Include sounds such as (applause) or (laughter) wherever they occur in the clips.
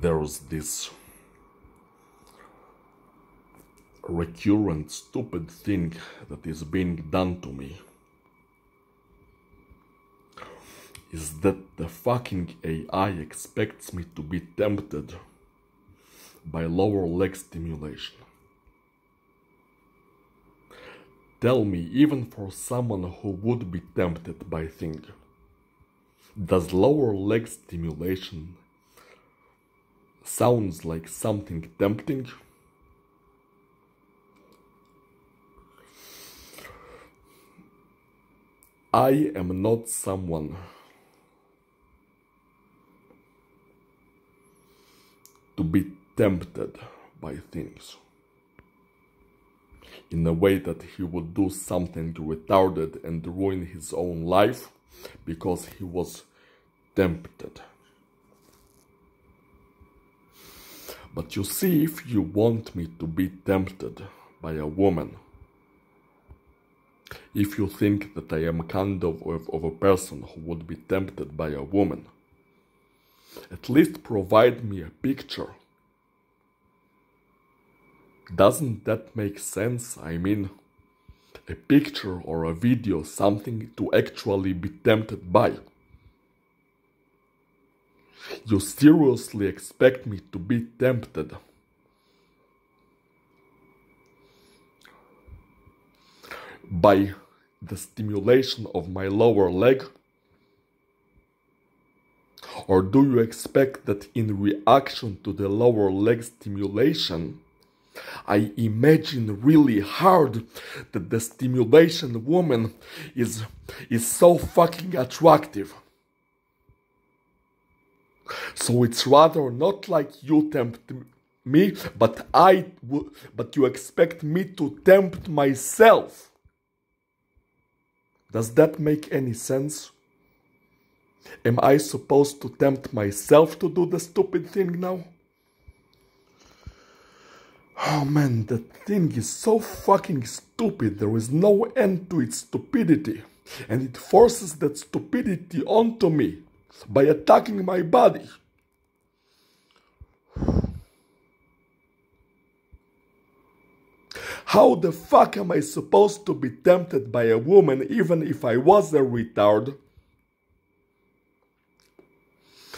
there's this recurrent stupid thing that is being done to me is that the fucking AI expects me to be tempted by lower leg stimulation. Tell me, even for someone who would be tempted by thing, does lower leg stimulation sounds like something tempting? I am not someone to be tempted by things in a way that he would do something retarded and ruin his own life because he was tempted. But you see, if you want me to be tempted by a woman, if you think that I am kind of, of, of a person who would be tempted by a woman, at least provide me a picture. Doesn't that make sense? I mean, a picture or a video, something to actually be tempted by. You seriously expect me to be tempted? By the stimulation of my lower leg? Or do you expect that in reaction to the lower leg stimulation, I imagine really hard that the stimulation woman is, is so fucking attractive? So it's rather not like you tempt me, but I but you expect me to tempt myself. Does that make any sense? Am I supposed to tempt myself to do the stupid thing now? Oh man, that thing is so fucking stupid. There is no end to its stupidity. And it forces that stupidity onto me by attacking my body. How the fuck am I supposed to be tempted by a woman even if I was a retard?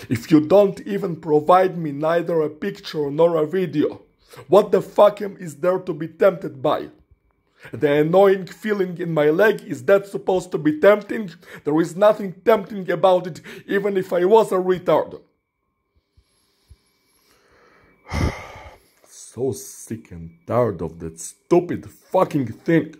If you don't even provide me neither a picture nor a video, what the fuck am is there to be tempted by? The annoying feeling in my leg, is that supposed to be tempting? There is nothing tempting about it, even if I was a retard. (sighs) so sick and tired of that stupid fucking thing.